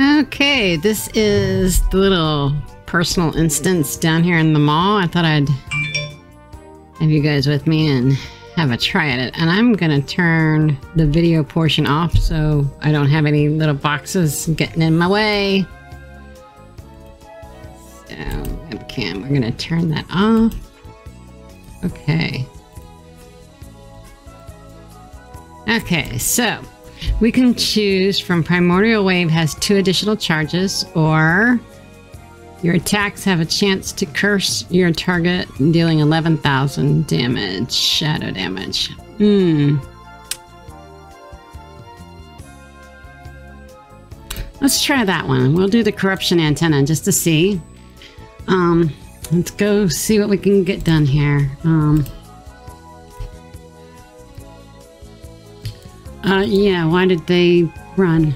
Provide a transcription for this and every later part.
Okay, this is the little personal instance down here in the Maw. I thought I'd have you guys with me and have a try at it. And I'm gonna turn the video portion off so I don't have any little boxes getting in my way. So, webcam, we're gonna turn that off. Okay. Okay, so we can choose from Primordial Wave has two additional charges, or your attacks have a chance to curse your target, dealing 11,000 damage, shadow damage. Hmm. Let's try that one. We'll do the corruption antenna just to see. Um, let's go see what we can get done here. Um, Uh, yeah, why did they run?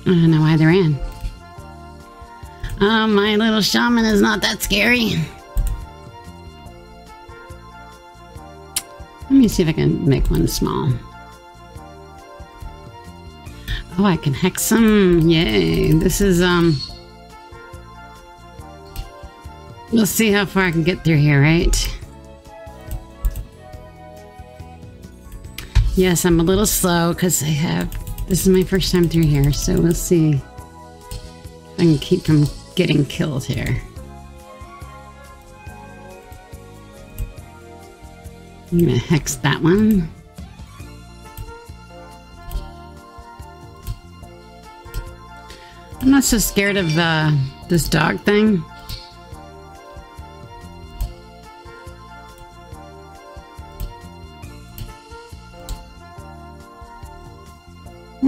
I don't know why they ran. Uh, my little shaman is not that scary. Let me see if I can make one small. Oh, I can hex them. Yay. This is, um... We'll see how far I can get through here, right? Yes, I'm a little slow because I have... This is my first time through here, so we'll see I can keep from getting killed here. I'm gonna hex that one. I'm not so scared of uh, this dog thing.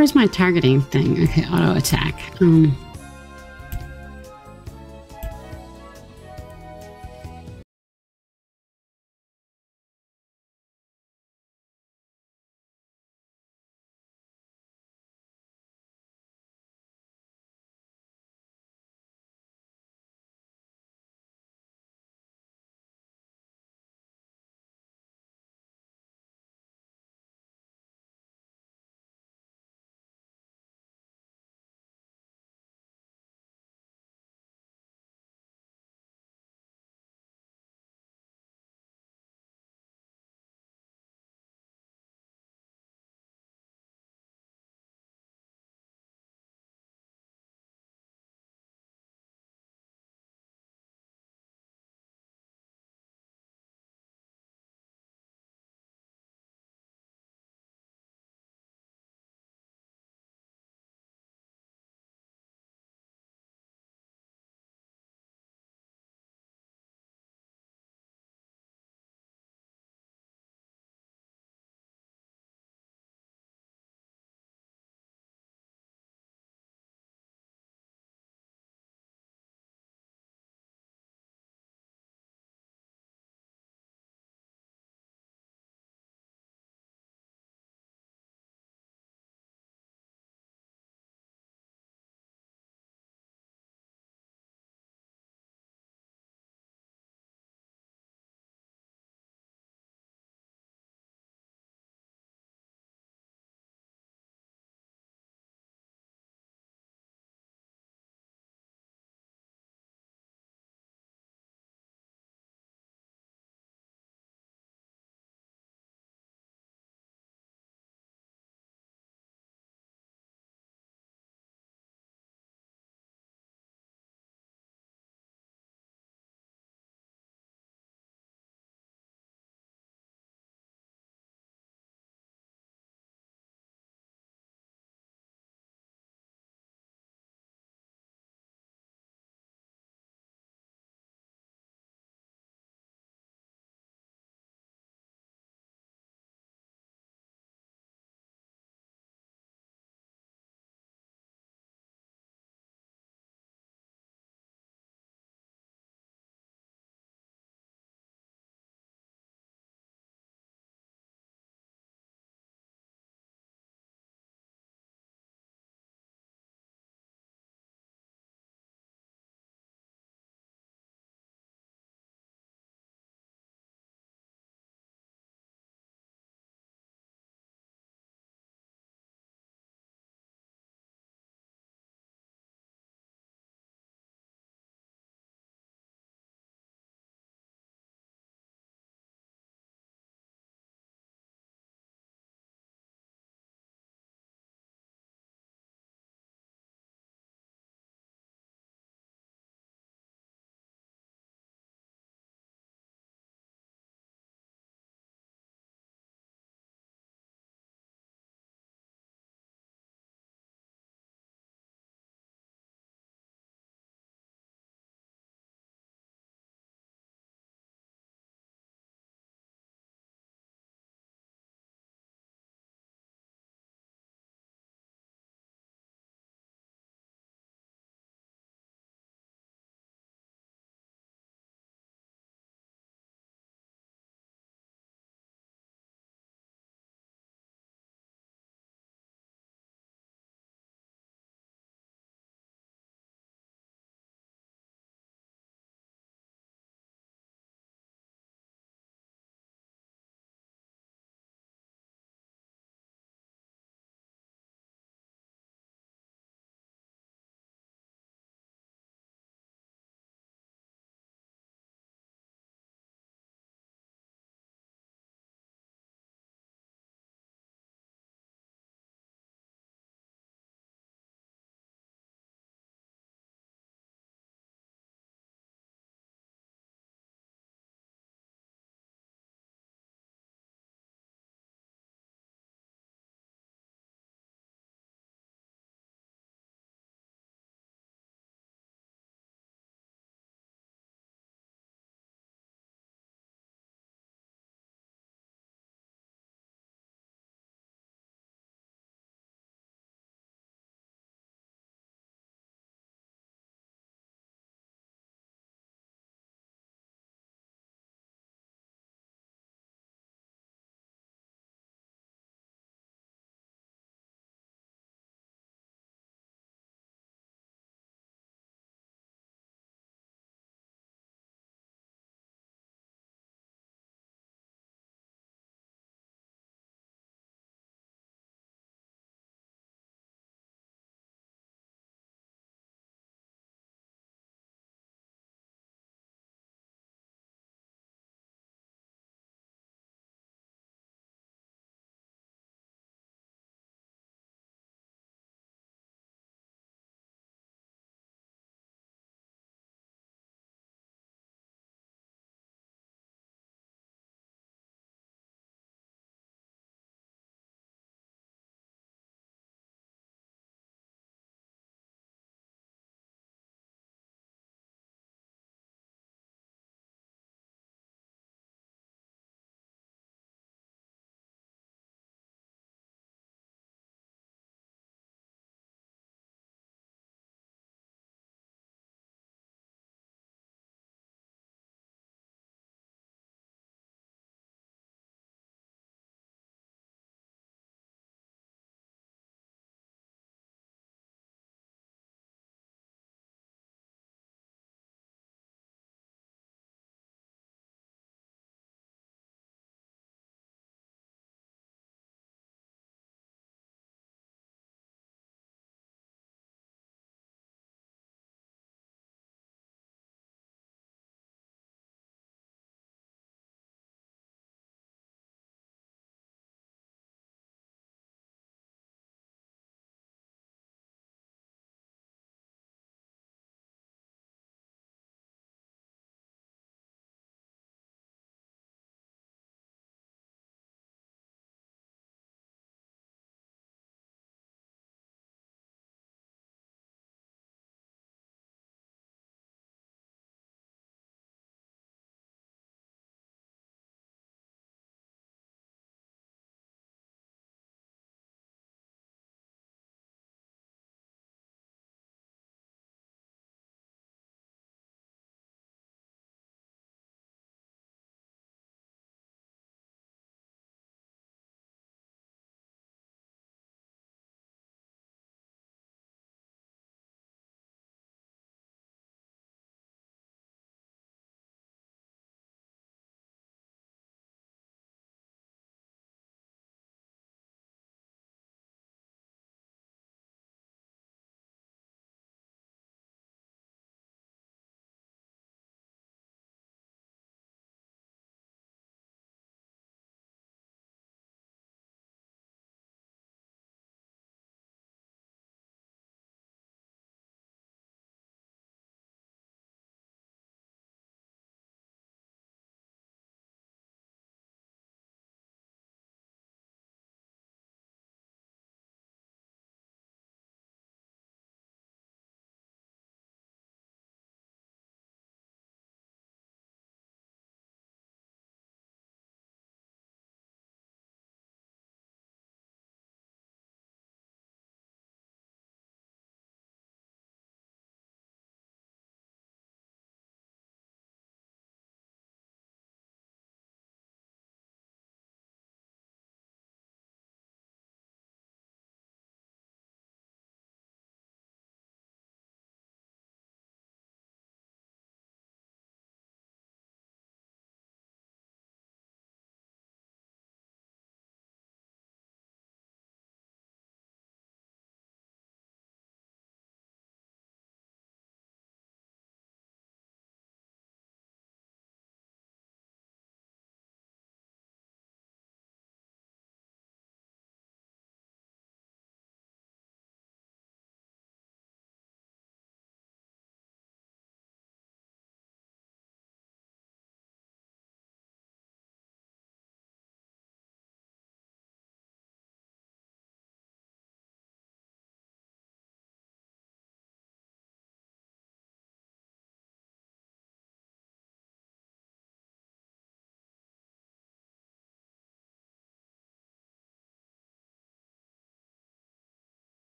Where's my targeting thing? Okay, auto attack. Um,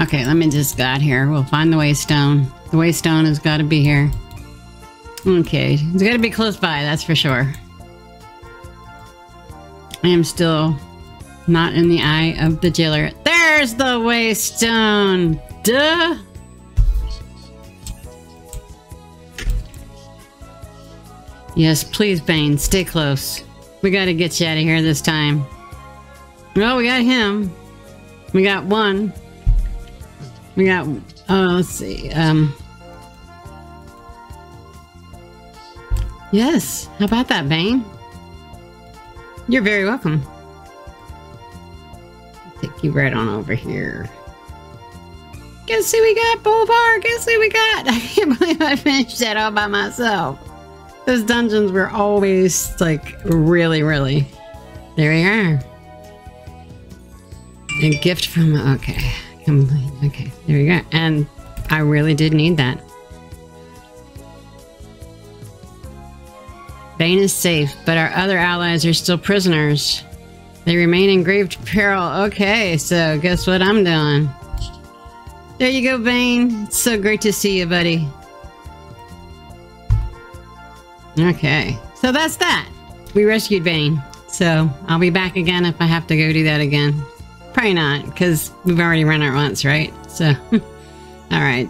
Okay, let me just get here. We'll find the waystone. The waystone has got to be here. Okay, it's got to be close by, that's for sure. I am still not in the eye of the jailer. There's the waystone! Duh! Yes, please, Baine, stay close. We gotta get you out of here this time. Well, we got him. We got one. We got, oh, let's see, um... Yes, how about that, Baine? You're very welcome. take you right on over here. Guess who we got, Bolvar? Guess who we got? I can't believe I finished that all by myself. Those dungeons were always, like, really, really... There we are. A gift from... Okay. Okay, there you go. And I really did need that. Baine is safe, but our other allies are still prisoners. They remain in grave peril. Okay, so guess what I'm doing? There you go, Baine. It's so great to see you, buddy. Okay, so that's that. We rescued Baine. So I'll be back again if I have to go do that again. Probably not, because we've already run it once, right? So, all right.